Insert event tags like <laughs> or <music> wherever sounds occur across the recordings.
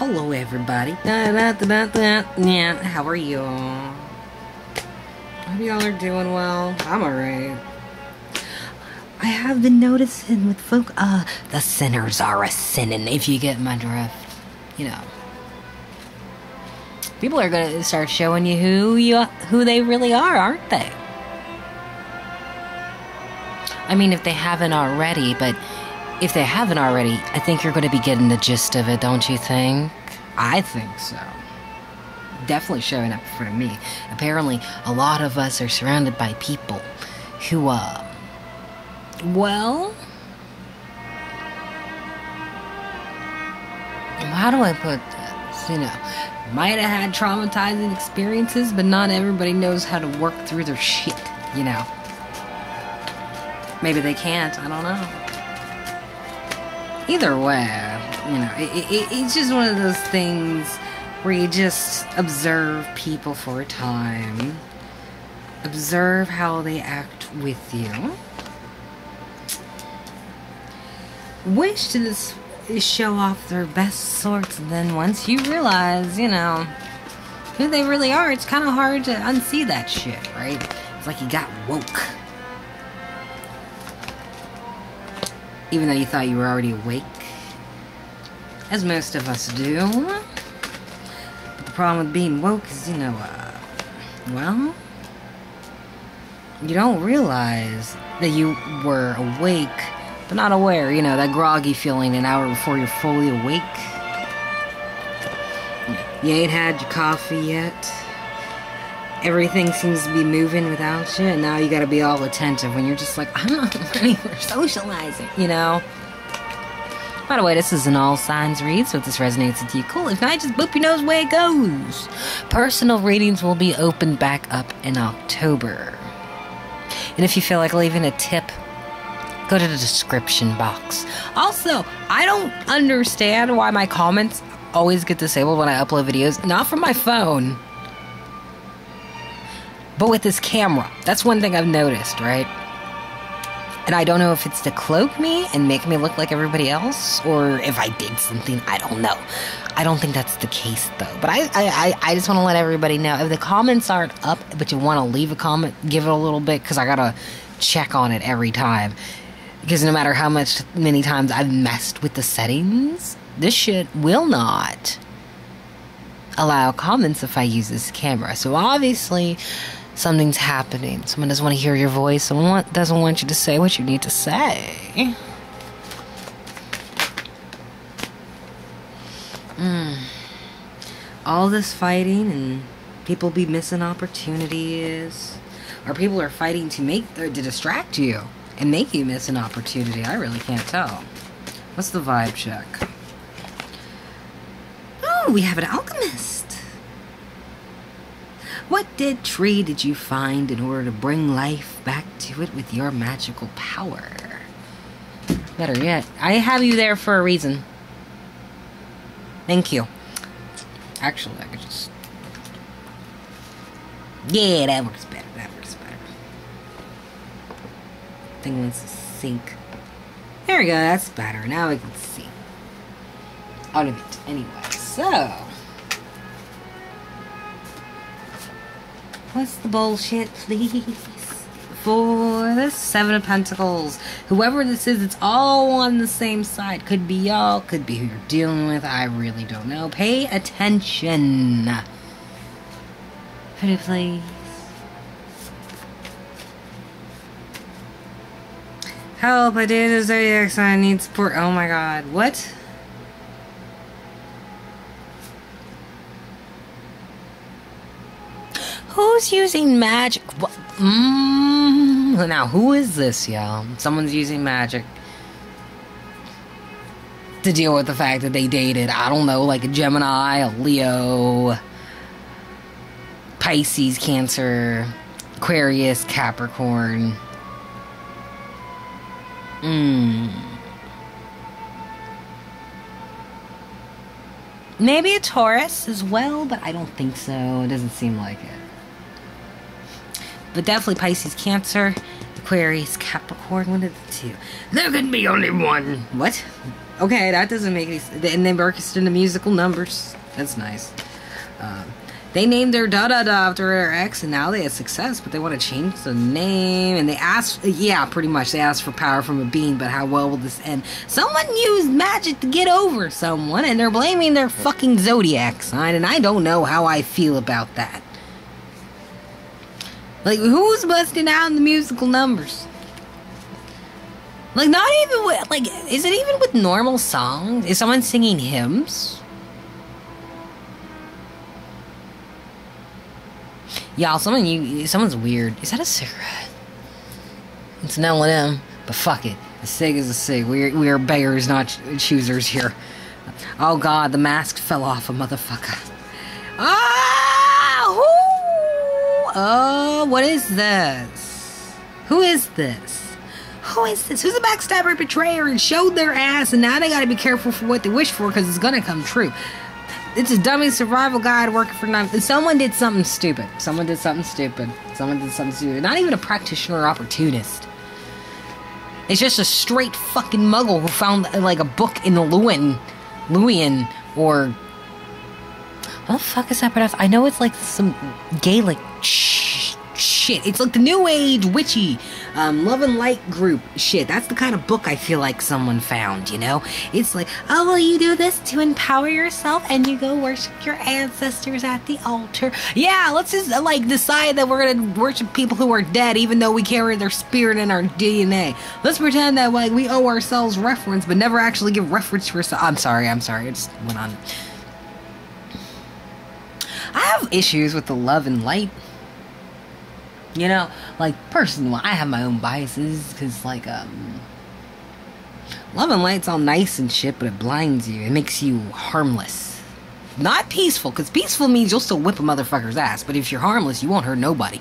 Hello, everybody. Yeah, how are you? Hope y'all are doing well. I'm alright. I have been noticing with folk, uh, the sinners are a sinning, if you get my drift. You know. People are gonna start showing you who you, who they really are, aren't they? I mean, if they haven't already, but if they haven't already, I think you're going to be getting the gist of it, don't you think? I think so. Definitely showing up for me. Apparently, a lot of us are surrounded by people who, uh, well, how do I put this? You know, might have had traumatizing experiences, but not everybody knows how to work through their shit, you know. Maybe they can't, I don't know either way, you know, it, it, it's just one of those things where you just observe people for a time, observe how they act with you. Wish to show off their best sorts, and then once you realize, you know, who they really are, it's kind of hard to unsee that shit, right? It's like you got woke. Even though you thought you were already awake, as most of us do. But the problem with being woke is, you know, uh, well, you don't realize that you were awake, but not aware, you know, that groggy feeling an hour before you're fully awake. You ain't had your coffee yet everything seems to be moving without you, and now you gotta be all attentive when you're just like, I'm not for socializing, you know? By the way, this is an all signs read, so if this resonates with you, cool. If not, just boop your nose way it goes. Personal readings will be opened back up in October. And if you feel like leaving a tip, go to the description box. Also, I don't understand why my comments always get disabled when I upload videos, not from my phone but with this camera. That's one thing I've noticed, right? And I don't know if it's to cloak me and make me look like everybody else, or if I did something. I don't know. I don't think that's the case though. But I, I, I just want to let everybody know if the comments aren't up, but you want to leave a comment, give it a little bit because I gotta check on it every time. Because no matter how much, many times I've messed with the settings, this shit will not allow comments if I use this camera. So obviously, something's happening. Someone doesn't want to hear your voice. Someone doesn't want you to say what you need to say. Mm. All this fighting and people be missing opportunities, or people are fighting to make or to distract you and make you miss an opportunity. I really can't tell. What's the vibe check? Oh, we have an alchemist. What dead tree did you find in order to bring life back to it with your magical power? Better yet, I have you there for a reason. Thank you. Actually, I could just. Yeah, that works better. That works better. Thing wants to sink. There we go, that's better. Now we can see. Out of it. Anyway, so. What's the bullshit, please? For the Seven of Pentacles. Whoever this is, it's all on the same side. Could be y'all, could be who you're dealing with. I really don't know. Pay attention. Pretty please. Help, I did a zodiac sign, I need support. Oh my god. What? Who's using magic? Mm, now, who is this, y'all? Someone's using magic to deal with the fact that they dated, I don't know, like a Gemini, a Leo, Pisces, Cancer, Aquarius, Capricorn. Hmm. Maybe a Taurus as well, but I don't think so. It doesn't seem like it but definitely Pisces, Cancer, Aquarius, Capricorn. One of the two. There can be only one. What? Okay, that doesn't make any sense. And they worked into musical numbers. That's nice. Um, they named their da da da after their ex, and now they had success, but they want to change the name. And they asked, yeah, pretty much, they asked for power from a being, but how well will this end? Someone used magic to get over someone, and they're blaming their fucking zodiac sign, and I don't know how I feel about that. Like, who's busting out in the musical numbers? Like, not even with, like, is it even with normal songs? Is someone singing hymns? Y'all, someone you someone's weird. Is that a cigarette? It's an L and M, but fuck it. A cig is a cig. We are, we are bears, not choosers here. Oh god, the mask fell off a motherfucker. Ah! Oh, what is this? Who is this? Who is this? Who's a backstabber betrayer and showed their ass and now they gotta be careful for what they wish for because it's gonna come true. It's a dummy survival guide working for nine. Someone did something stupid. Someone did something stupid. Someone did something stupid. Not even a practitioner or opportunist. It's just a straight fucking muggle who found like a book in the Lewin, Luwian, or what the fuck is that pronounced? I know it's like some Gaelic sh- shit. It's like the New Age witchy um, Love and Light group shit. That's the kind of book I feel like someone found, you know? It's like, oh, well, you do this to empower yourself and you go worship your ancestors at the altar. Yeah, let's just like decide that we're gonna worship people who are dead even though we carry their spirit in our DNA. Let's pretend that like we owe ourselves reference but never actually give reference to ourselves. I'm sorry, I'm sorry. It just went on. I have issues with the love and light you know, like personally, I have my own biases because, like, um, love and light's all nice and shit, but it blinds you. It makes you harmless, not peaceful. Because peaceful means you'll still whip a motherfucker's ass, but if you're harmless, you won't hurt nobody.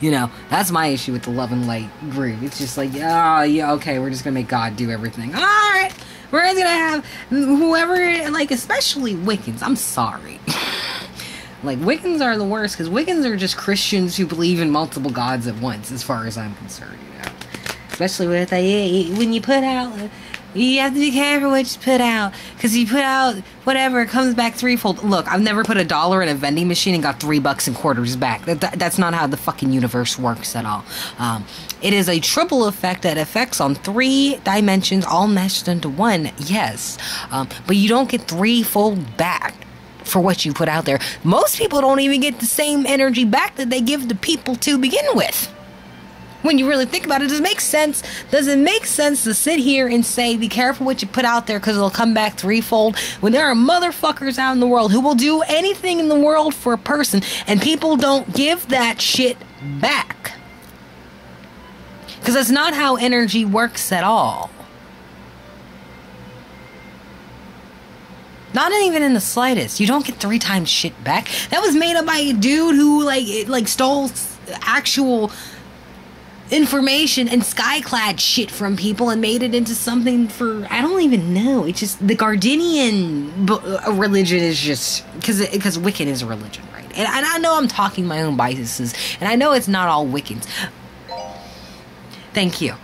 You know, that's my issue with the love and light group. It's just like, oh, yeah, okay, we're just gonna make God do everything. All right, we're gonna have whoever, like, especially Wiccans. I'm sorry. <laughs> Like Wiccans are the worst because Wiccans are just Christians who believe in multiple gods at once, as far as I'm concerned. You know, especially with uh, when you put out, you have to be careful what you put out because you put out whatever it comes back threefold. Look, I've never put a dollar in a vending machine and got three bucks and quarters back. That, that that's not how the fucking universe works at all. Um, it is a triple effect that affects on three dimensions, all meshed into one. Yes, um, but you don't get threefold back for what you put out there. Most people don't even get the same energy back that they give the people to begin with. When you really think about it, does it make sense? Does it make sense to sit here and say, be careful what you put out there because it'll come back threefold? When there are motherfuckers out in the world who will do anything in the world for a person and people don't give that shit back. Because that's not how energy works at all. Not even in the slightest. You don't get three times shit back. That was made up by a dude who like like stole actual information and skyclad shit from people and made it into something for I don't even know. It's just the Gardnerian uh, religion is just because because Wiccan is a religion, right? And, and I know I'm talking my own biases, and I know it's not all Wiccans. Thank you.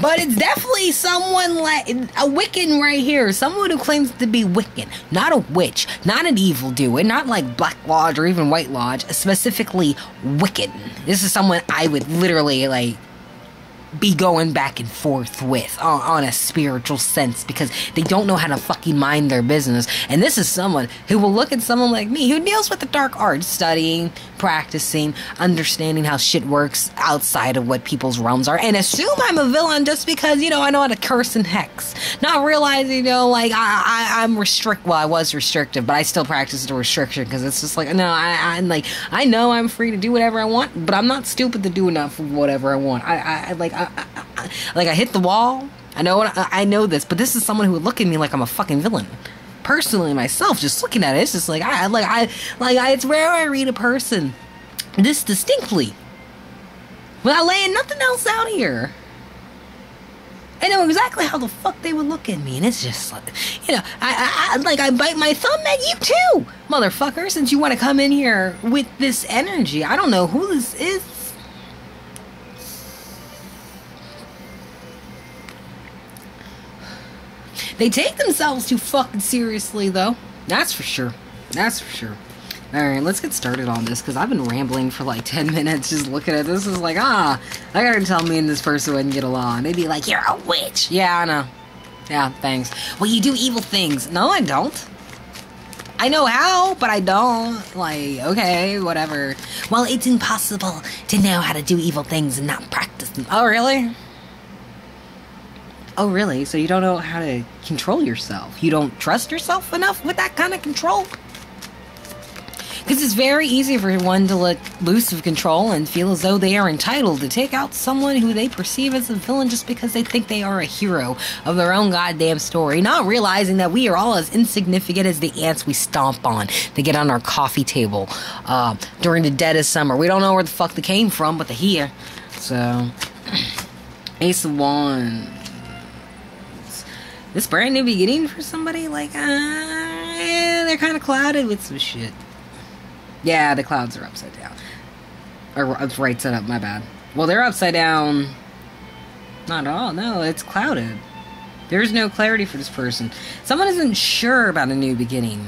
But it's definitely someone like a Wiccan right here. Someone who claims to be Wiccan. Not a witch. Not an evil doer. Not like Black Lodge or even White Lodge. Specifically Wiccan. This is someone I would literally like be going back and forth with on, on, a spiritual sense because they don't know how to fucking mind their business. And this is someone who will look at someone like me who deals with the dark arts, studying, practicing, understanding how shit works outside of what people's realms are, and assume I'm a villain just because, you know, I know how to curse and hex. Not realizing, you know, like, I, I, I'm restrict, well, I was restrictive, but I still practice the restriction because it's just like, no, I, I'm like, I know I'm free to do whatever I want, but I'm not stupid to do enough whatever I want. I, I, like, I, I, like I hit the wall. I know I, I know this, but this is someone who would look at me like I'm a fucking villain. Personally, myself, just looking at it, it's just like I like I like I, it's rare I read a person this distinctly without laying nothing else out here. I know exactly how the fuck they would look at me, and it's just like, you know, I, I, like I bite my thumb at you too, motherfucker. Since you want to come in here with this energy, I don't know who this is They take themselves too fucking seriously, though. That's for sure. That's for sure. Alright, let's get started on this because I've been rambling for like <laughs> 10 minutes just looking at this. is like, ah, I gotta tell me and this person wouldn't get along. They'd be like, you're a witch. Yeah, I know. Yeah, thanks. Well, you do evil things. No, I don't. I know how, but I don't. Like, okay, whatever. Well, it's impossible to know how to do evil things and not practice them. Oh, really? Oh, really? So you don't know how to control yourself? You don't trust yourself enough with that kind of control? Because it's very easy for one to let loose of control and feel as though they are entitled to take out someone who they perceive as a villain just because they think they are a hero of their own goddamn story, not realizing that we are all as insignificant as the ants we stomp on. They get on our coffee table uh, during the dead of summer. We don't know where the fuck they came from, but they're here. So, <clears throat> Ace of Wands. This brand new beginning for somebody? Like, uh, they're kind of clouded with some shit. Yeah, the clouds are upside down. Or right side up, my bad. Well, they're upside down. Not at all. No, it's clouded. There's no clarity for this person. Someone isn't sure about a new beginning.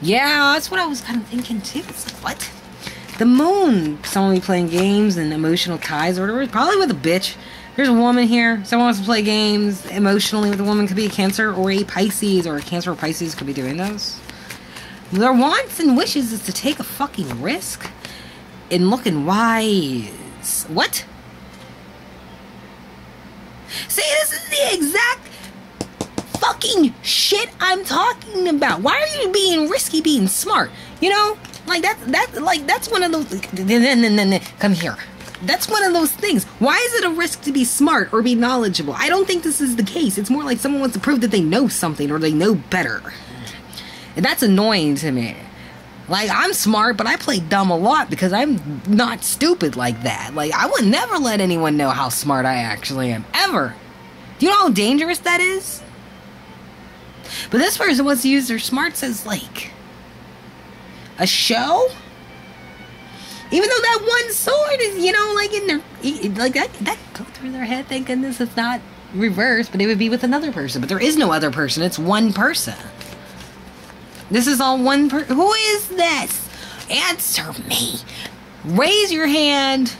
Yeah, that's what I was kind of thinking too. It's like, what? The moon. Someone be playing games and emotional ties or whatever. Probably with a bitch. There's a woman here. Someone wants to play games emotionally with a woman. Could be a Cancer or a Pisces, or a Cancer or Pisces could be doing those. Their wants and wishes is to take a fucking risk in looking wise. What? See, this is the exact fucking shit I'm talking about. Why are you being risky being smart? You know? Like that that like that's one of those come here that's one of those things. Why is it a risk to be smart or be knowledgeable? I don't think this is the case. It's more like someone wants to prove that they know something or they know better. And that's annoying to me. Like, I'm smart, but I play dumb a lot because I'm not stupid like that. Like, I would never let anyone know how smart I actually am. Ever. Do you know how dangerous that is? But this person wants to use their smarts as, like, a show? Even though that one sword is, you know, like in their, like that, that go through their head. Thank goodness it's not reversed, but it would be with another person. But there is no other person. It's one person. This is all one. Who is this? Answer me. Raise your hand,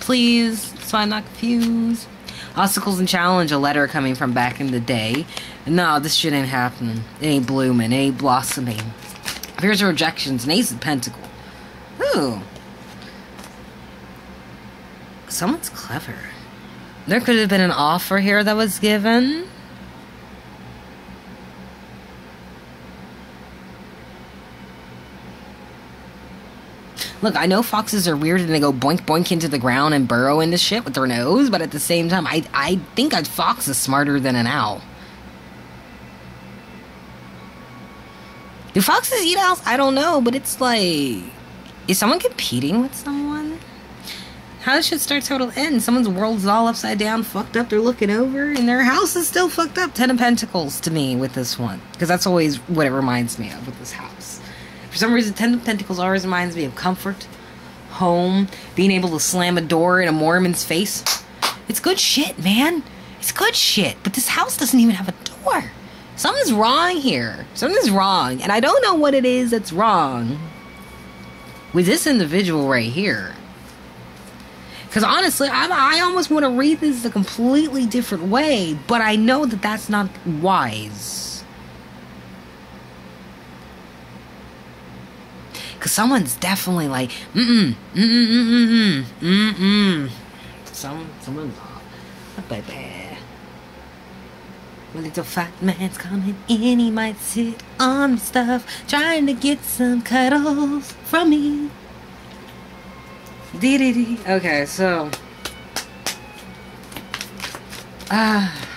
please, so I'm not confused. Obstacles and challenge, a letter coming from back in the day. No, this shit ain't happening. It ain't blooming. It ain't blossoming. Here's a rejections, an ace of pentacles. Ooh. Someone's clever. There could have been an offer here that was given. Look, I know foxes are weird and they go boink boink into the ground and burrow into shit with their nose, but at the same time, I, I think a fox is smarter than an owl. Do foxes eat owls? I don't know, but it's like is someone competing with someone? How does shit start total end? Someone's world's all upside down, fucked up, they're looking over, and their house is still fucked up. Ten of Pentacles to me with this one. Because that's always what it reminds me of with this house. For some reason, Ten of Pentacles always reminds me of comfort, home, being able to slam a door in a Mormon's face. It's good shit, man. It's good shit. But this house doesn't even have a door. Something's wrong here. Something's wrong. And I don't know what it is that's wrong with this individual right here. Because honestly, I, I almost want to read this a completely different way, but I know that that's not wise. Because someone's definitely like, mm mm, mm mm, mm mm, mm mm. Some, someone's off. My little fat man's coming in, he might sit on stuff, trying to get some cuddles from me. Dee dee dee. Okay, so. Ah. Uh,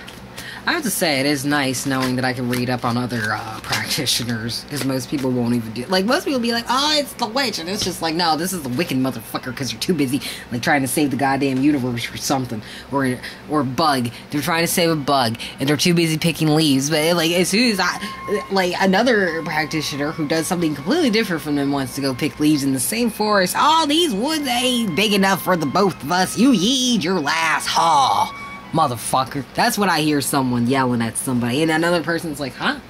I have to say, it is nice knowing that I can read up on other uh, practitioners because most people won't even do. Like most people be like, "Oh, it's the witch," and it's just like, "No, this is the wicked motherfucker," because you're too busy like trying to save the goddamn universe or something, or or bug. They're trying to save a bug, and they're too busy picking leaves. But like as soon as I, like another practitioner who does something completely different from them wants to go pick leaves in the same forest. All these woods ain't big enough for the both of us. You yeed your last haul motherfucker. That's what I hear someone yelling at somebody. And another person's like, huh?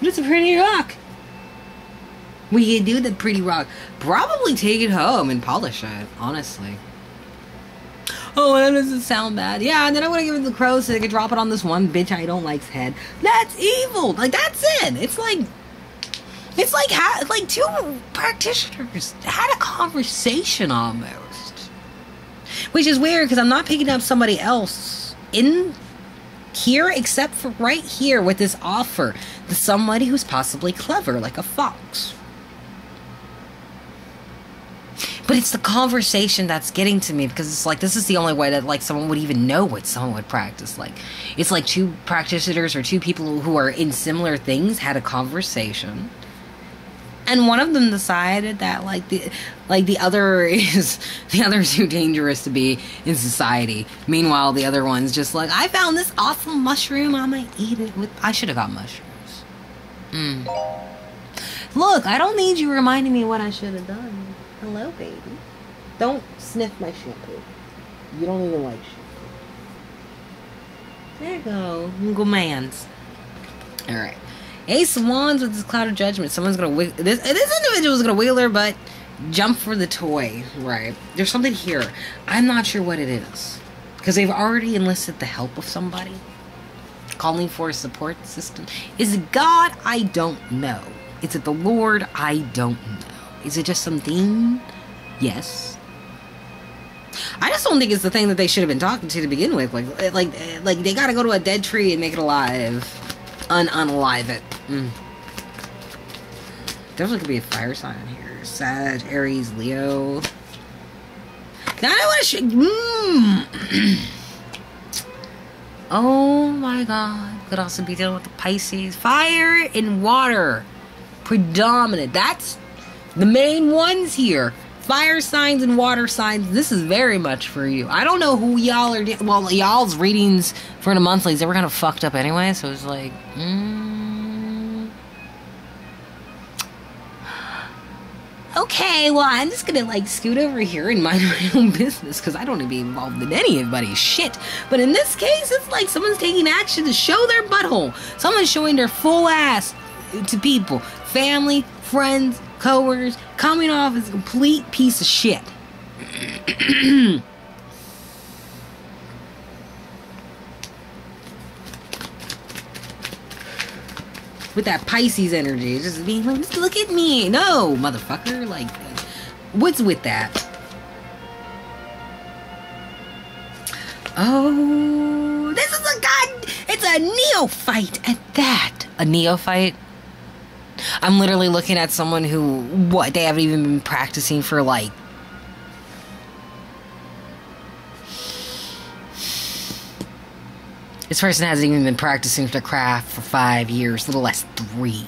It's a pretty rock. We can do the pretty rock. Probably take it home and polish it, honestly. Oh, that doesn't sound bad. Yeah, and then I want to give it to the crow so they can drop it on this one bitch I don't like's head. That's evil. Like that's it. It's like it's like like two practitioners had a conversation almost. Which is weird because I'm not picking up somebody else in here except for right here with this offer. to somebody who's possibly clever, like a fox. But it's the conversation that's getting to me because it's like this is the only way that like someone would even know what someone would practice. Like it's like two practitioners or two people who are in similar things had a conversation and one of them decided that like the like the other <laughs> is the other is too dangerous to be in society. Meanwhile, the other one's just like, I found this awesome mushroom. I'm gonna eat it with. I should have got mushrooms. Mm. Look, I don't need you reminding me what I should have done. Hello, baby. Don't sniff my shampoo. You don't even like shampoo. There you go, Google Mans. All right. Ace Wands with this Cloud of Judgment. Someone's gonna this this is gonna wiggle her butt, jump for the toy. Right? There's something here. I'm not sure what it is because they've already enlisted the help of somebody. Calling for a support system. Is it God? I don't know. Is it the Lord? I don't know. Is it just something? Yes. I just don't think it's the thing that they should have been talking to to begin with. Like, like, like they gotta go to a dead tree and make it alive un unalive it. Mm. Definitely could be a fire sign in here. Sag, Aries, Leo. Now I want to. Mm. <clears throat> oh my god. Could also be dealing with the Pisces. Fire and water. Predominant. That's the main ones here. Fire signs and water signs. This is very much for you. I don't know who y'all are. De- well, y'all's readings for the monthlies they were kind of fucked up anyway. So it's like, mm. okay. Well, I'm just gonna like scoot over here and mind <laughs> my own business because I don't want to be involved in anybody's shit. But in this case, it's like someone's taking action to show their butthole. Someone's showing their full ass to people, family, friends, coworkers, coming off as a complete piece of shit. <clears throat> With that Pisces energy, just being like, look at me. No, motherfucker. Like, what's with that? Oh, this is a god. It's a neophyte at that. A neophyte? I'm literally looking at someone who, what, they haven't even been practicing for like. This person hasn't even been practicing their craft for five years, little less three.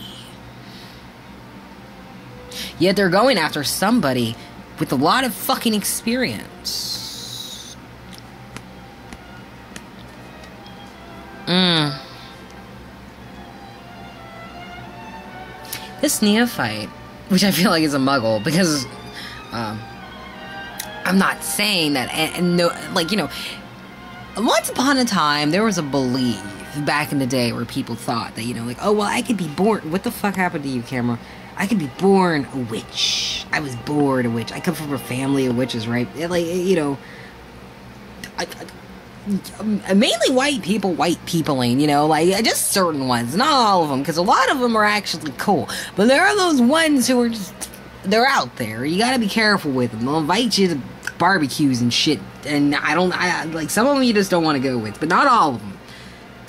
Yet they're going after somebody with a lot of fucking experience. This neophyte, which I feel like is a muggle, because um, I'm not saying that, and, and no, like, you know, once upon a time, there was a belief back in the day where people thought that, you know, like, oh, well, I could be born. What the fuck happened to you, camera? I could be born a witch. I was born a witch. I come from a family of witches, right? Like, you know, I, I, mainly white people, white peopling, you know, like uh, just certain ones, not all of them, because a lot of them are actually cool. But there are those ones who are just, they're out there. You gotta be careful with them. They'll invite you to barbecues and shit. And I don't, I like some of them you just don't want to go with, but not all of them.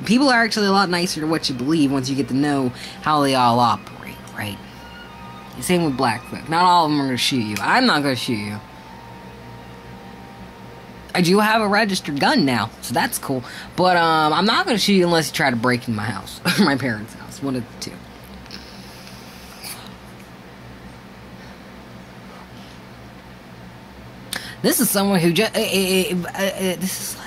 People are actually a lot nicer than what you believe once you get to know how they all operate, right? Same with Blackfoot. Not all of them are gonna shoot you. I'm not gonna shoot you. I do have a registered gun now, so that's cool. But um, I'm not gonna shoot you unless you try to break in my house <laughs> my parents' house. One of the two. This is someone who just. Uh, uh, uh, this is like.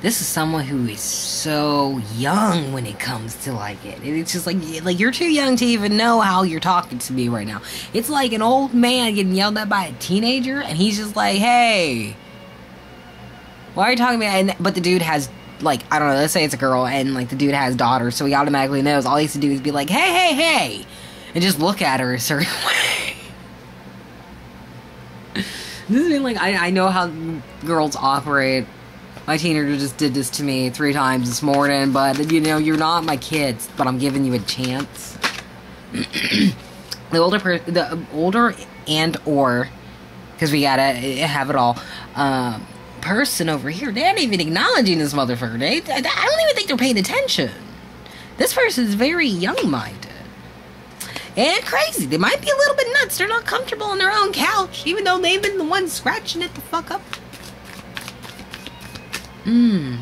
This is someone who is so young when it comes to like it. It's just like like you're too young to even know how you're talking to me right now. It's like an old man getting yelled at by a teenager, and he's just like, "Hey, why are you talking to me?" And but the dude has like I don't know. Let's say it's a girl, and like the dude has daughters, so he automatically knows. All he has to do is be like, "Hey, hey, hey," and just look at her a certain <laughs> way. this is like I I know how girls operate my teenager just did this to me three times this morning, but you know, you're not my kids, but I'm giving you a chance. <clears throat> the older per- the older and or because we gotta have it all. Uh, person over here, they aren't even acknowledging this motherfucker. They, I don't even think they're paying attention. This person is very young-minded and crazy. They might be a little bit nuts. They're not comfortable on their own couch, even though they've been the ones scratching it the fuck up. Hmm.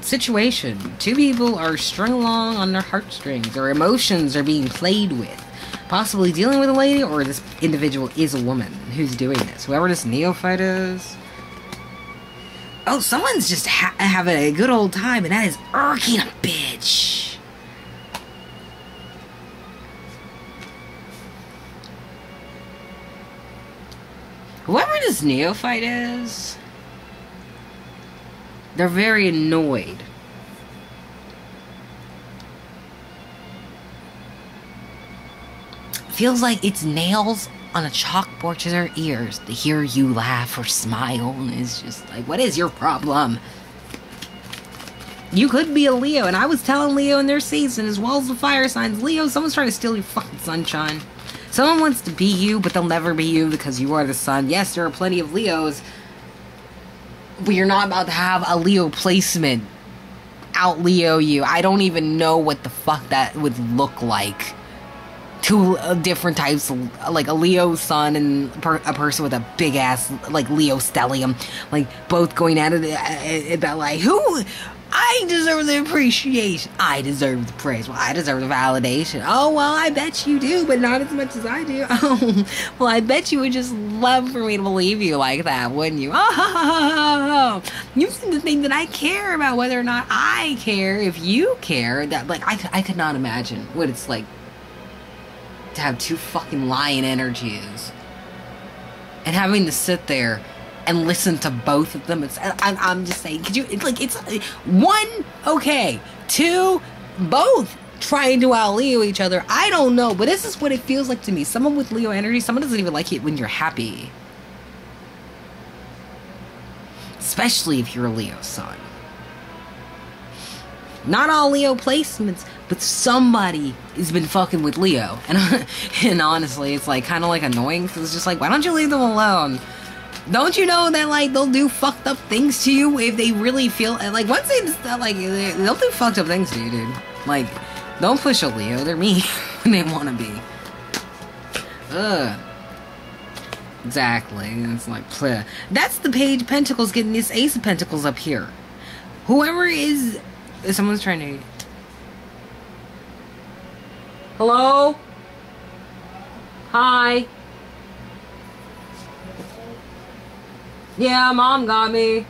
Situation. Two people are strung along on their heartstrings. Their emotions are being played with. Possibly dealing with a lady, or this individual is a woman who's doing this. Whoever this neophyte is. Oh, someone's just ha having a good old time, and that is irking a bitch. Whoever this neophyte is. They're very annoyed. Feels like it's nails on a chalkboard to their ears to hear you laugh or smile, and it's just like, what is your problem? You could be a Leo, and I was telling Leo in their season, as well as the fire signs, Leo, someone's trying to steal your fucking sunshine. Someone wants to be you, but they'll never be you because you are the sun. Yes, there are plenty of Leos but you're not about to have a Leo placement out Leo you. I don't even know what the fuck that would look like. Two uh, different types, like a Leo sun and per- a person with a big ass, like Leo stellium, like both going at it uh, uh, about like who I deserve the appreciation. I deserve the praise. Well, I deserve the validation. Oh, well, I bet you do, but not as much as I do. <laughs> Oh, well, I bet you would just love for me to believe you like that, wouldn't you? Oh, <laughs> you seem to think that I care about whether or not I care. If you care, that, like, I, I could not imagine what it's like to have two fucking lion energies and having to sit there and listen to both of them. It's I, I'm just saying, could you it's like it's one okay, two both trying to out Leo each other. I don't know, but this is what it feels like to me. Someone with Leo energy, someone doesn't even like it when you're happy. Especially if you're a Leo sun. Not all Leo placements, but somebody has been fucking with Leo. And, <laughs> and honestly, it's like kind of like annoying because it's just like, why don't you leave them alone? Don't you know that like they'll do fucked up things to you if they really feel like once uh, they like they'll do fucked up things to you, dude. Like, don't push a Leo. They're mean when <laughs> they want to be. Ugh. Exactly. It's like, pleh. That's the Page Pentacles getting this Ace of Pentacles up here. Whoever is, someone's trying to. Hello. Hi. Yeah, mom got me.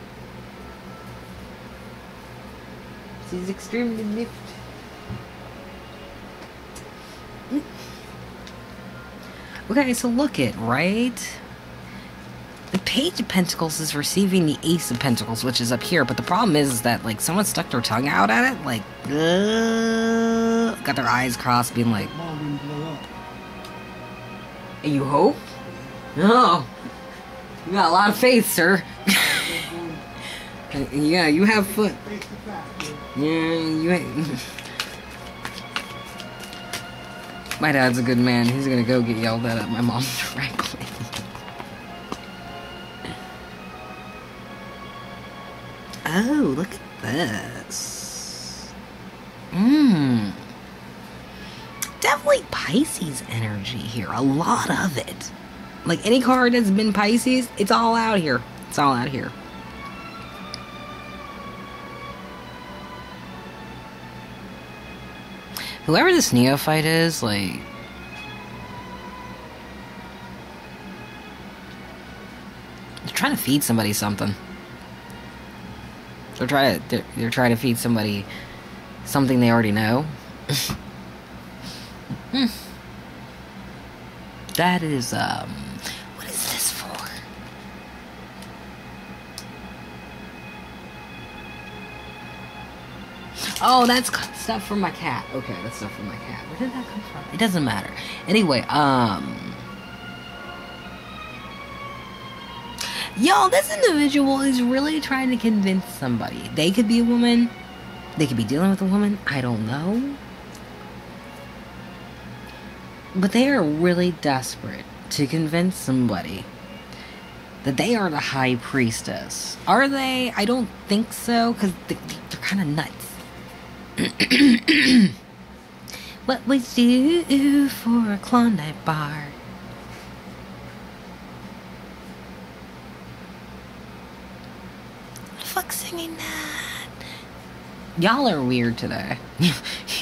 She's extremely miffed. Okay, so look it, right? The Page of Pentacles is receiving the Ace of Pentacles, which is up here, but the problem is, is that, like, someone stuck their tongue out at it, like, uh, got their eyes crossed, being like, You hope? No. You got a lot of faith, sir. <laughs> yeah, you have foot. Yeah, you. ain't. <laughs> My dad's a good man. He's gonna go get yelled at at my mom directly. <laughs> oh, look at this. Mmm. Definitely Pisces energy here. A lot of it. Like any card that's been Pisces, it's all out here. It's all out here. Whoever this neophyte is, like. They're trying to feed somebody something. They're trying to they're, they're trying to feed somebody something they already know. <laughs> hmm. That is um what is this for? Oh, that's stuff for my cat. Okay, that's stuff for my cat. Where did that come from? It doesn't matter. Anyway, um Yo, this individual is really trying to convince somebody. They could be a woman. They could be dealing with a woman. I don't know. But they are really desperate to convince somebody that they are the high priestess. Are they? I don't think so, because they, are kind of nuts. <coughs> what would you do for a Klondike bar? The fuck singing that? Y'all are weird today. <laughs>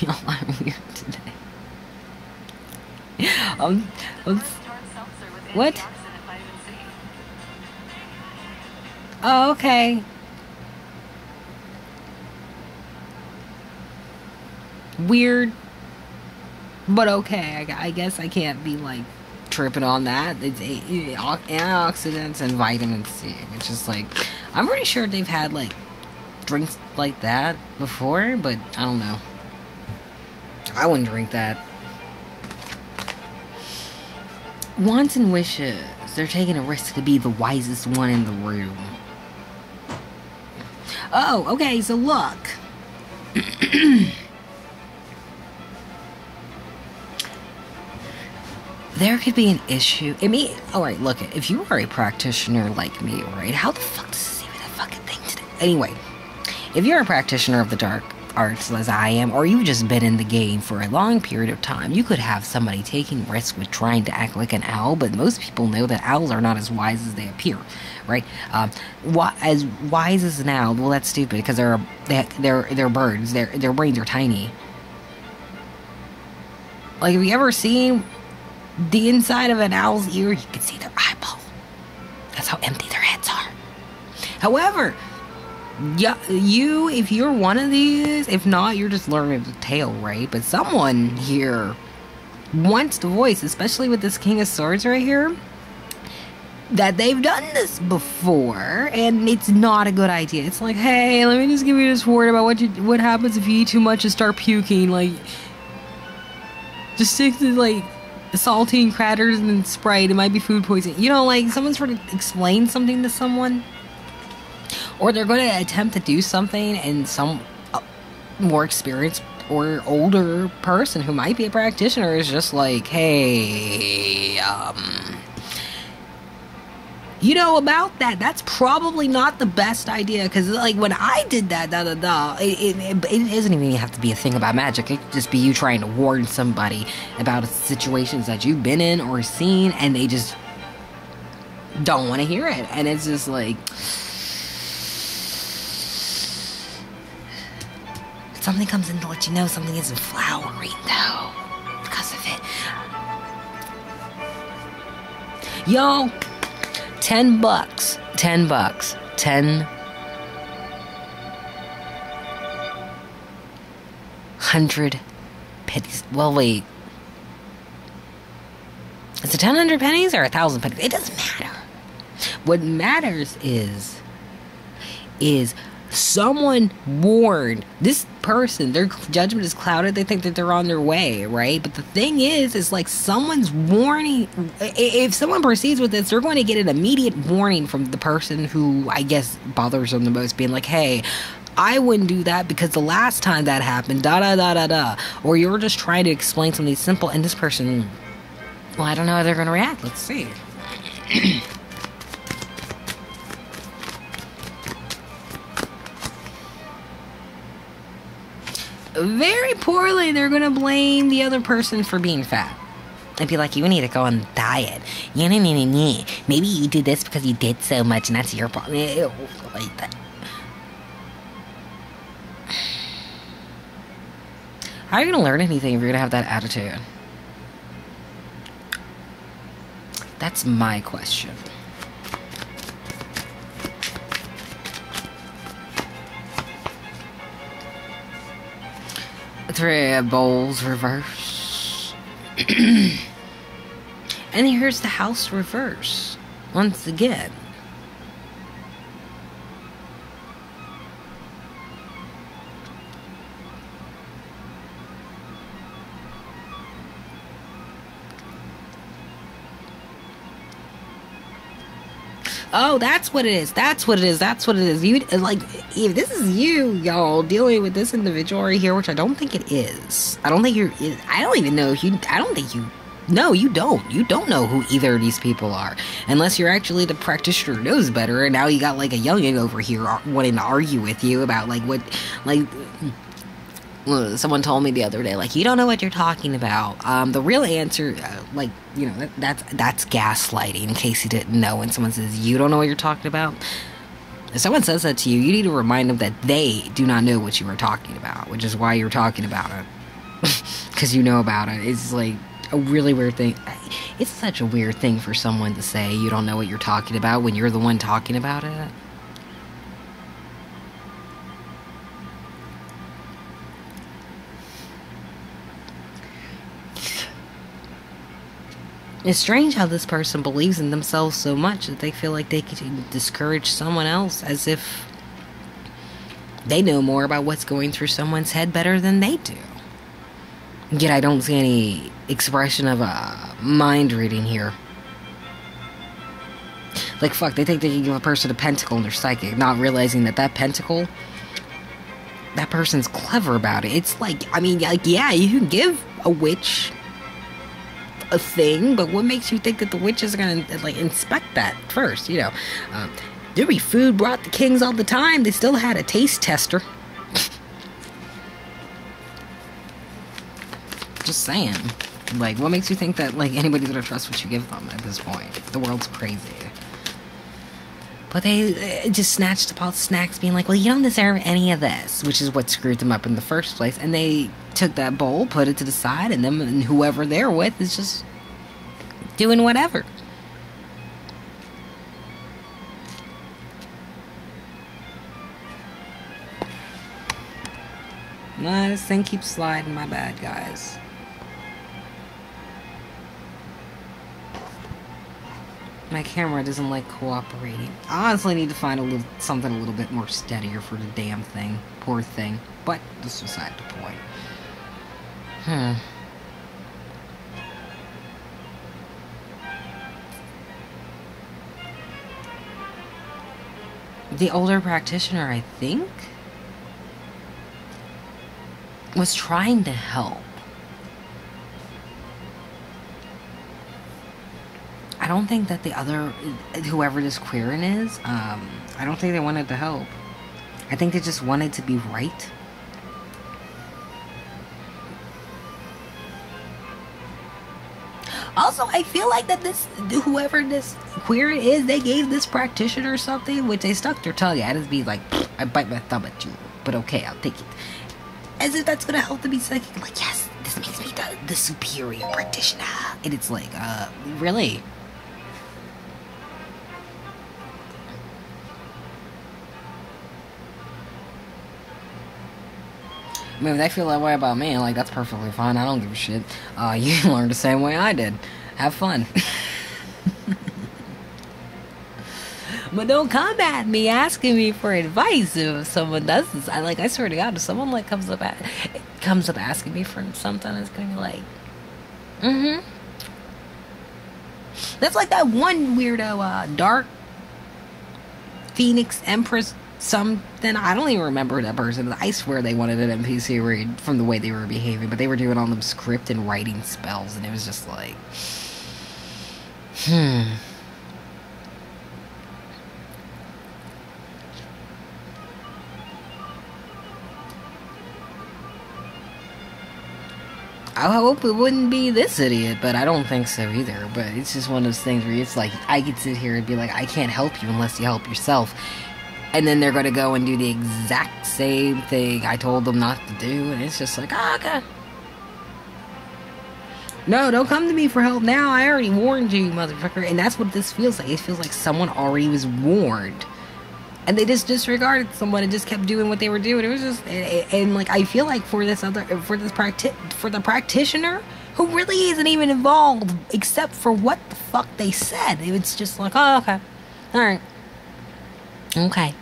Y'all are weird today. <laughs> Um, um, what? Oh, okay. Weird, but okay. I, I guess I can't be like tripping on that. It's antioxidants and vitamin C. It's just like I'm pretty sure they've had like drinks like that before, but I don't know. I wouldn't drink that. Wants and wishes. They're taking a risk to be the wisest one in the room. Oh, okay, so look. <clears throat> there could be an issue. I mean, alright, look, if you are a practitioner like me, right, how the fuck does this even a fucking thing to do? Anyway, if you're a practitioner of the dark arts as I am, or you've just been in the game for a long period of time, you could have somebody taking risks with trying to act like an owl, but most people know that owls are not as wise as they appear, right? Um, as wise as an owl, well, that's stupid because they're they, they're they're birds. Their their brains are tiny. Like, have you ever seen the inside of an owl's ear, you can see their eyeball. That's how empty their heads are. However, yeah, you, if you're one of these, if not, you're just learning the tale, right? But someone here wants to voice, especially with this King of Swords right here, that they've done this before, and it's not a good idea. It's like, hey, let me just give you this word about what you, what happens if you eat too much and start puking. Like, just stick to like saltine crackers and Sprite. It might be food poisoning. You know, like someone's trying to explain something to someone, or they're going to attempt to do something, and some uh, more experienced or older person who might be a practitioner is just like, hey, um, you know about that that's probably not the best idea because like when i did that da da da it, it, it doesn't even have to be a thing about magic. It could just be you trying to warn somebody about situations that you've been in or seen and they just don't want to hear it. And it's just like something comes in to let you know something isn't flowering though because of it. Yo 10 bucks. 10 bucks. 10 hundred pennies. Well, wait. Is it 1,000 pennies or a thousand pennies? It doesn't matter. What matters is, is someone warned this person their judgment is clouded they think that they're on their way right but the thing is is like someone's warning if someone proceeds with this they're going to get an immediate warning from the person who i guess bothers them the most being like hey I wouldn't do that because the last time that happened, da da da da da. Or you're just trying to explain something simple, and this person, well, I don't know how they're going to react. Let's see. <clears throat> very poorly, they're going to blame the other person for being fat. I'd be like, you need to go on diet. Maybe you did this because you did so much and that's your problem. How are you going to learn anything if you're going to have that attitude? That's my question. Three bowls reverse. <clears throat> and here's the house reverse. Once again. Oh, that's what it is. That's what it is. That's what it is. You like if this is you, y'all, dealing with this individual right here, which I don't think it is. I don't think you're. I don't even know if you. I don't think you. No, you don't. You don't know who either of these people are, unless you're actually the practitioner who knows better. And now you got like a youngin over here uh, wanting to argue with you about like what, like someone told me the other day, like, you don't know what you're talking about. Um, the real answer, uh, like, you know, that, that's that's gaslighting. In case you didn't know, when someone says you don't know what you're talking about, if someone says that to you, you need to remind them that they do not know what you are talking about, which is why you're talking about it, <laughs> because you know about it. It's like a really weird thing. It's such a weird thing for someone to say you don't know what you're talking about when you're the one talking about it. It's strange how this person believes in themselves so much that they feel like they can discourage someone else as if they know more about what's going through someone's head better than they do. Yet I don't see any expression of a mind reading here. Like, fuck, they think they can give a person a pentacle and they're psychic, not realizing that that pentacle, that person's clever about it. It's like, I mean, like, yeah, you can give a witch a thing, but what makes you think that the witches are gonna like inspect that first? You know, um, there be food brought to kings all the time. They still had a taste tester. <laughs> Just saying. Like, what makes you think that like anybody's gonna trust what you give them at this point? The world's crazy. But they just snatched up all the snacks, being like, well, you don't deserve any of this, which is what screwed them up in the first place. And they took that bowl, put it to the side, and them and whoever they're with is just doing whatever. Nah, this thing keeps sliding, my bad, guys. My camera doesn't like cooperating. I honestly need to find a little something a little bit more steadier for the damn thing. Poor thing. But this was beside the point. The older practitioner, I think, was trying to help. I don't think that the other, whoever this querent is, um, I don't think they wanted to help. I think they just wanted to be right. I feel like that this, whoever this queer is, they gave this practitioner something, which they stuck their tongue at. It'd be like, I bite my thumb at you, but okay, I'll take it. As if that's gonna help to be psychic. Like, yes, this makes me the, the superior practitioner. And it's like, uh, really? I mean, if they feel that way about me, like, that's perfectly fine. I don't give a shit. Uh, <laughs> you learn the same way I did. Have fun. but don't come at me asking me for advice if someone does this. I like, I swear to God, if someone like comes up at, comes up asking me for something, it's gonna be like, mm-hmm. That's like that one weirdo, uh, dark Phoenix Empress something. I don't even remember that person. I swear they wanted an NPC read from the way they were behaving, but they were doing all them script and writing spells, and it was just like, hmm. I hope it wouldn't be this idiot, but I don't think so either. But it's just one of those things where it's like I could sit here and be like, I can't help you unless you help yourself. And then they're gonna go and do the exact same thing I told them not to do, and it's just like, ah, okay. No, don't come to me for help now. I already warned you, motherfucker. And that's what this feels like. It feels like someone already was warned. And they just disregarded someone and just kept doing what they were doing. It was just, and, and like I feel like for this other, for this practi- for the practitioner who really isn't even involved except for what the fuck they said. It's just like, oh, okay, all right, okay.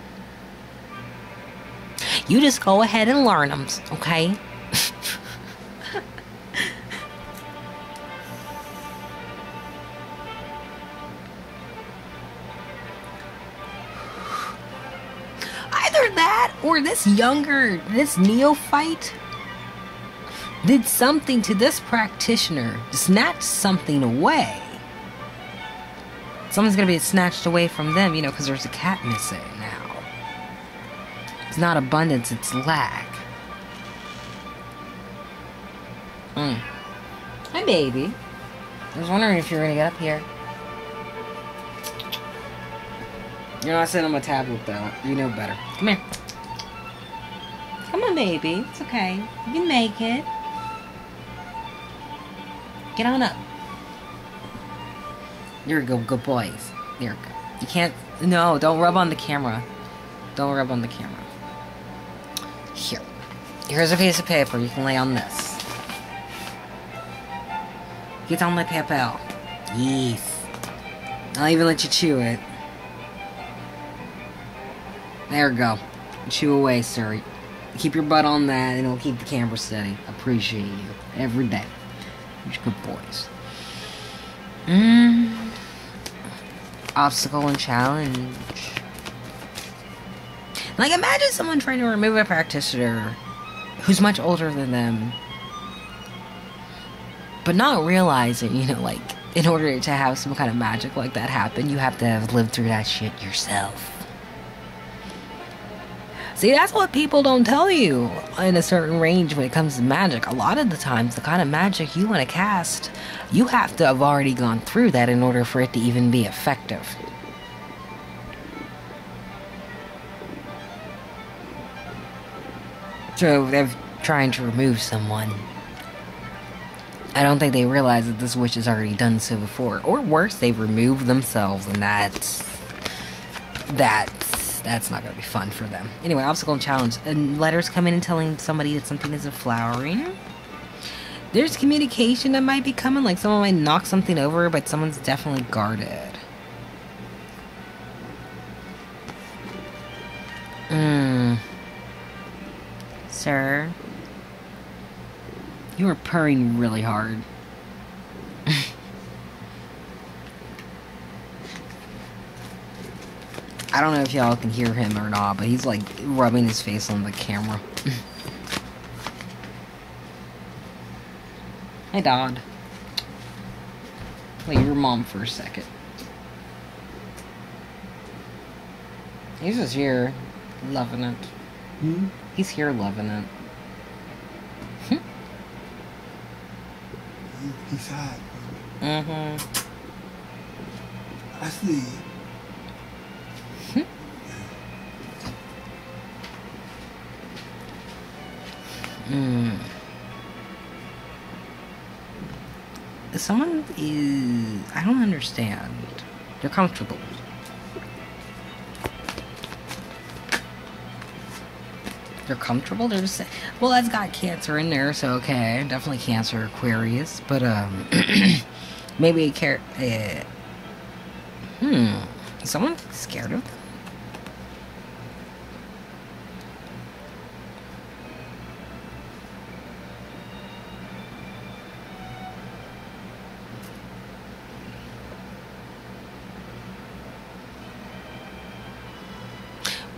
You just go ahead and learn them, okay? <laughs> Either that or this younger, this neophyte did something to this practitioner, snatched something away. Someone's gonna be snatched away from them, you know, because there's a cat missing. It's not abundance, it's lack. Mm. Hi, baby. I was wondering if you were gonna get up here. You're not sitting on my tablet, though. You know better. Come here. Come on, baby. It's okay. You can make it. Get on up. You're good, good boys. You're good. You can't. No, don't rub on the camera. Don't rub on the camera. Here. Here's a piece of paper. You can lay on this. Get on my paper. Yes. I'll even let you chew it. There we go. Chew away, sir. Keep your butt on that, and it'll keep the camera steady. Appreciate you every day. You're good boys. Mm. Obstacle and challenge. Like, imagine someone trying to remove a practitioner who's much older than them, but not realizing, you know, like, in order to have some kind of magic like that happen, you have to have lived through that shit yourself. See, that's what people don't tell you in a certain range when it comes to magic. A lot of the times, the kind of magic you want to cast, you have to have already gone through that in order for it to even be effective. So, they're trying to remove someone. I don't think they realize that this witch has already done so before. Or worse, they've removed themselves, and that's. That's. That's not gonna be fun for them. Anyway, obstacle and challenge. And letters come in and telling somebody that something isn't flowering. There's communication that might be coming, like someone might knock something over, but someone's definitely guarded. Sir? You are purring really hard. I don't know if y'all can hear him or not, but he's like rubbing his face on the camera. <laughs> Hey, Dodd. Wait, your mom for a second. He's just here, loving it. Hmm? He's here loving it. He- He's hot. Mm-hmm. I see. Mm. Someone is. I don't understand. They're comfortable. They're comfortable. They're just. Well, that's got cancer in there, so okay, definitely cancer Aquarius, but um, <clears throat> maybe a care. Uh, hmm. Someone scared of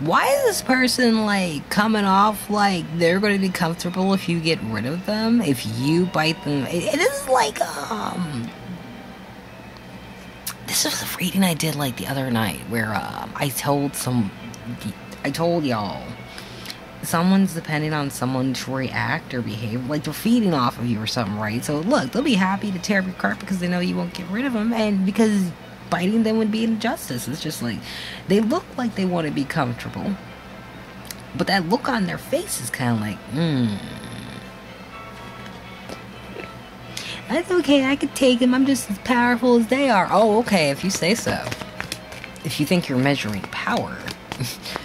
Why is this person like coming off like they're going to be comfortable if you get rid of them? If you bite them, it, it is like um. This was a reading I did like the other night where um I told some, I told y'all someone's depending on someone to react or behave like they're feeding off of you or something, right? So look, they'll be happy to tear up your carpet because they know you won't get rid of them, and because biting them would be injustice. It's just like they look like they want to be comfortable, but that look on their face is kind of like, hmm. That's okay, I could take them. I'm just as powerful as they are. Oh, okay, if you say so. If you think you're measuring power. <laughs>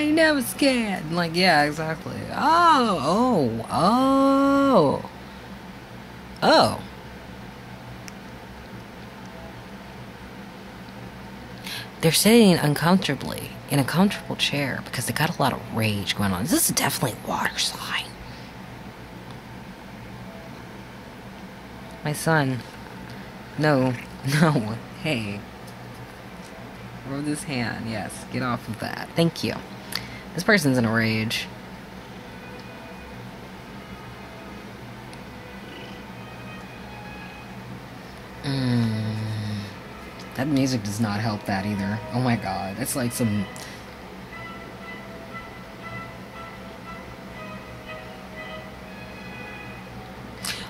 I ain't never scared. Like, yeah, exactly. Oh, oh, oh. Oh. They're sitting uncomfortably in a comfortable chair because they got a lot of rage going on. This is definitely water sign. My son. No, <laughs> no, hey. Rub this hand, yes, get off of that. Thank you. This person's in a rage. Mmm. That music does not help that either. Oh my god, it's like some.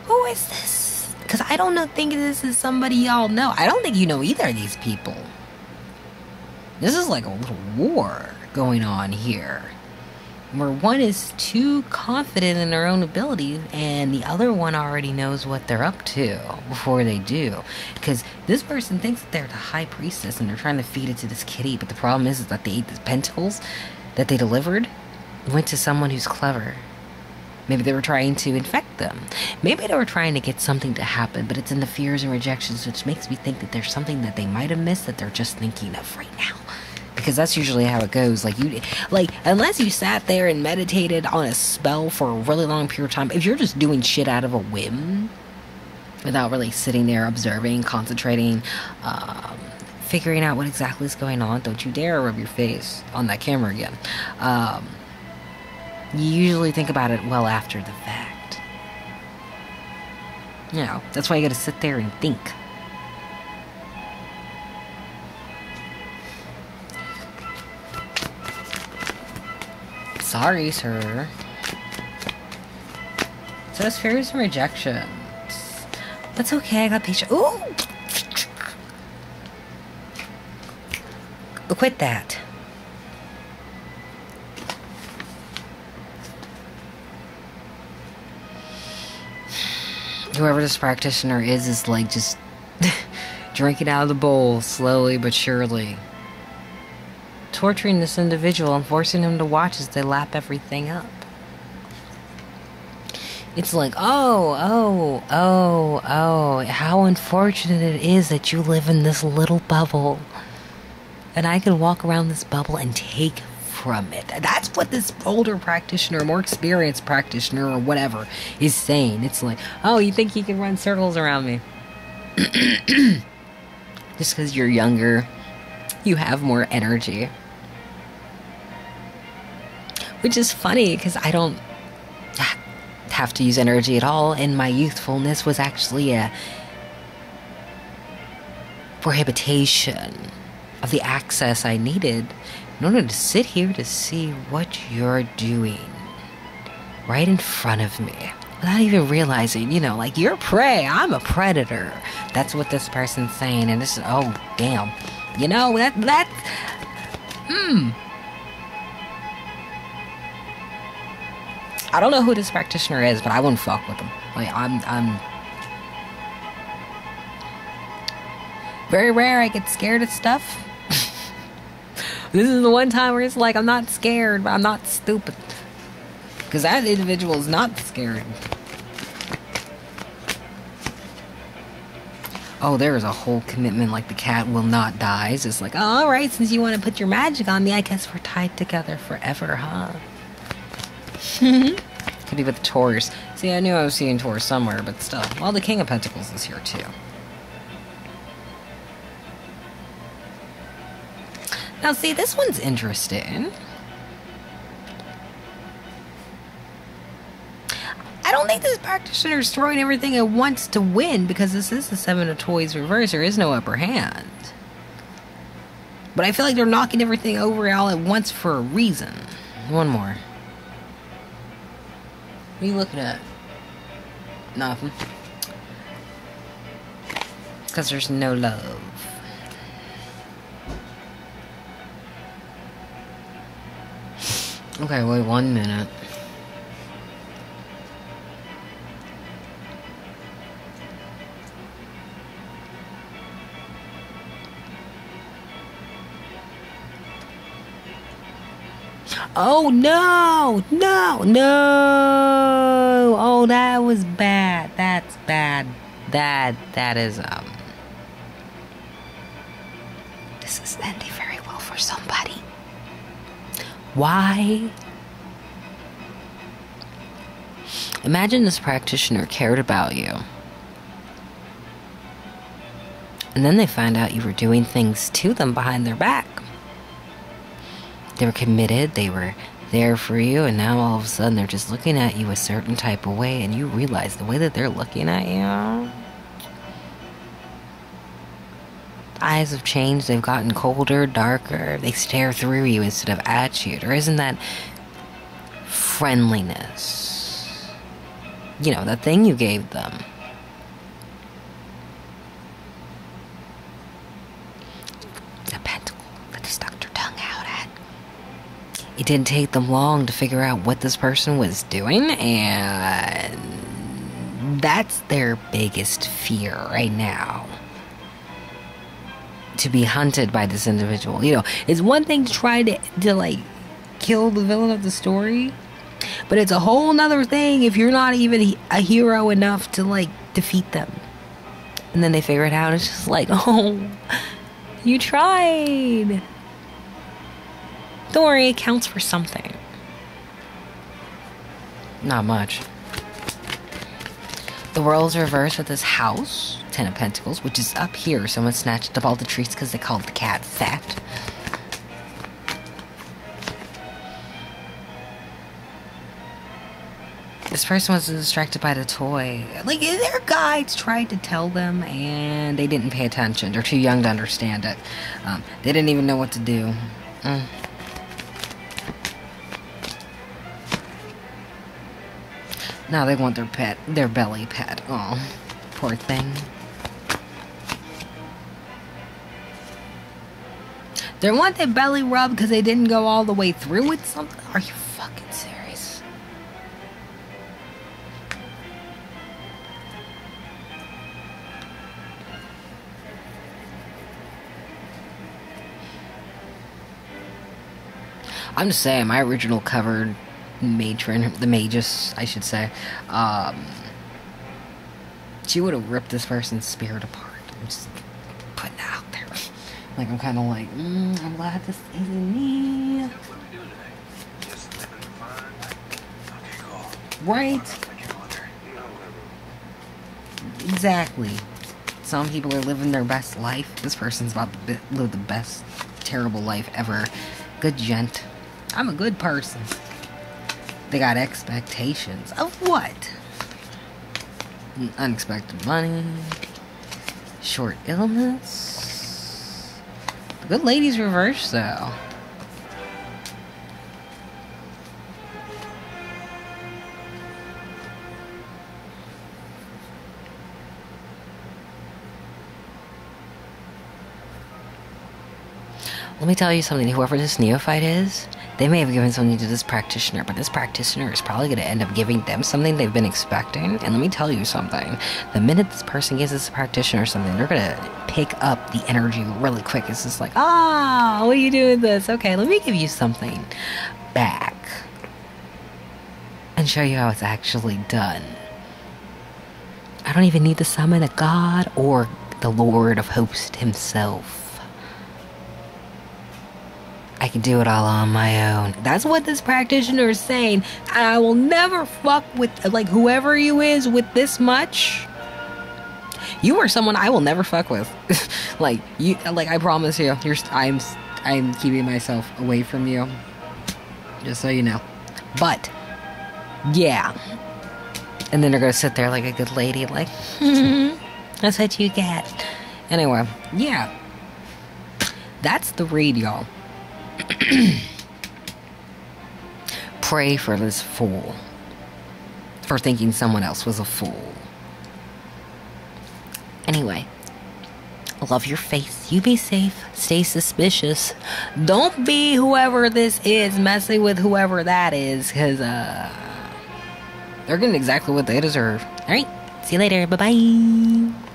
Who is this? Because I don't know, think this is somebody y'all know. I don't think you know either of these people. This is like a little war going on here. Where one is too confident in their own abilities and the other one already knows what they're up to before they do. Because this person thinks that they're the high priestess and they're trying to feed it to this kitty but the problem is, is that they ate the pentacles that they delivered went to someone who's clever. Maybe they were trying to infect them. Maybe they were trying to get something to happen but it's in the fears and rejections which makes me think that there's something that they might have missed that they're just thinking of right now because that's usually how it goes. Like you, like unless you sat there and meditated on a spell for a really long period of time, if you're just doing shit out of a whim, without really sitting there observing, concentrating, um, figuring out what exactly is going on, don't you dare rub your face on that camera again. Um, you usually think about it well after the fact. You know, that's why you gotta sit there and think. Sorry, sir. So it's fears and rejections. That's okay, I got patience. Ooh! Quit that. Whoever this practitioner is, is like just <laughs> drinking out of the bowl slowly but surely torturing this individual and forcing him to watch as they lap everything up. It's like, oh, oh, oh, oh, how unfortunate it is that you live in this little bubble. And I can walk around this bubble and take from it. That's what this older practitioner, more experienced practitioner, or whatever, is saying. It's like, oh, you think you can run circles around me? <clears throat> Just because you're younger, you have more energy. Which is funny because I don't have to use energy at all, and my youthfulness was actually a prohibition of the access I needed in order to sit here to see what you're doing right in front of me without even realizing, you know, like you're prey, I'm a predator. That's what this person's saying, and this is oh damn, you know that that hmm. I don't know who this practitioner is, but I wouldn't fuck with him. Like I'm I'm very rare I get scared of stuff. <laughs> this is the one time where it's like I'm not scared, but I'm not stupid. Because that individual is not scared. Oh, there is a whole commitment like the cat will not die. It's just like, oh, alright, since you want to put your magic on me, I guess we're tied together forever, huh? <laughs> Could be with Taurus. See, I knew I was seeing Taurus somewhere, but still. Well, the King of Pentacles is here, too. Now, see, this one's interesting. I I don't think this practitioner is throwing everything at once to win because this is the Seven of Toys reverse. There is no upper hand. But I feel like they're knocking everything over all at once for a reason. One more. What are you looking at? Nothing. Because there's no love. <sighs> Okay, wait one minute. Oh no, no, no! Oh, that was bad. That's bad. That that is um. This is ending very well for somebody. Why? Imagine this practitioner cared about you. And then they find out you were doing things to them behind their back. They were committed, they were there for you, and now all of a sudden they're just looking at you a certain type of way, and you realize the way that they're looking at you. Eyes have changed, they've gotten colder, darker, they stare through you instead of at you. There isn't that friendliness. You know, that thing you gave them. It didn't take them long to figure out what this person was doing, and that's their biggest fear right now. To be hunted by this individual. You know, it's one thing to try to, to like kill the villain of the story, but it's a whole nother thing if you're not even a hero enough to like defeat them. And then they figure it out. It's just like, <laughs> oh, you tried. Don't worry, it counts for something. Not much. The world's reversed with this house, Ten of Pentacles, which is up here. Someone snatched up all the trees because they called the cat fat. This person was distracted by the toy. Like, their guides tried to tell them, and they didn't pay attention. They're too young to understand it. Um, they didn't even know what to do. Mm. Now they want their pet, their belly pet. Oh, poor thing. They want their belly rub because they didn't go all the way through with something? Are you fucking serious? I'm just saying, my original coven matron, the magus, I should say, um, she would have ripped this person's spirit apart. I'm just putting it out there. Like, I'm kind of like, mm, I'm glad this isn't me. Right? Exactly. Some people are living their best life. This person's about to live the best, terrible life ever. Good gent. I'm a good person. They got expectations of what? Unexpected money, short illness. The good lady's reverse, though. Let me tell you something, whoever this neophyte is, they may have given something to this practitioner, but this practitioner is probably going to end up giving them something they've been expecting. And let me tell you something the minute this person gives this practitioner something, they're going to pick up the energy really quick. It's just like, ah, what are you doing this? Okay, let me give you something back and show you how it's actually done. I don't even need to summon a god or the Lord of Hosts himself. I can do it all on my own. That's what this practitioner is saying. I will never fuck with, like, whoever you is with this much. You are someone I will never fuck with. <laughs> like, you, like, I promise you, you're, I'm, I'm keeping myself away from you. Just so you know. But, yeah. And then they're gonna sit there like a good lady, like, "Hmm, <laughs> that's what you get. Anyway, yeah. That's the read, y'all. <clears throat> Pray for this fool for thinking someone else was a fool. Anyway, love your face. You be safe. Stay suspicious. Don't be whoever this is messing with whoever that is, because uh, they're getting exactly what they deserve. All right. See you later. Bye bye.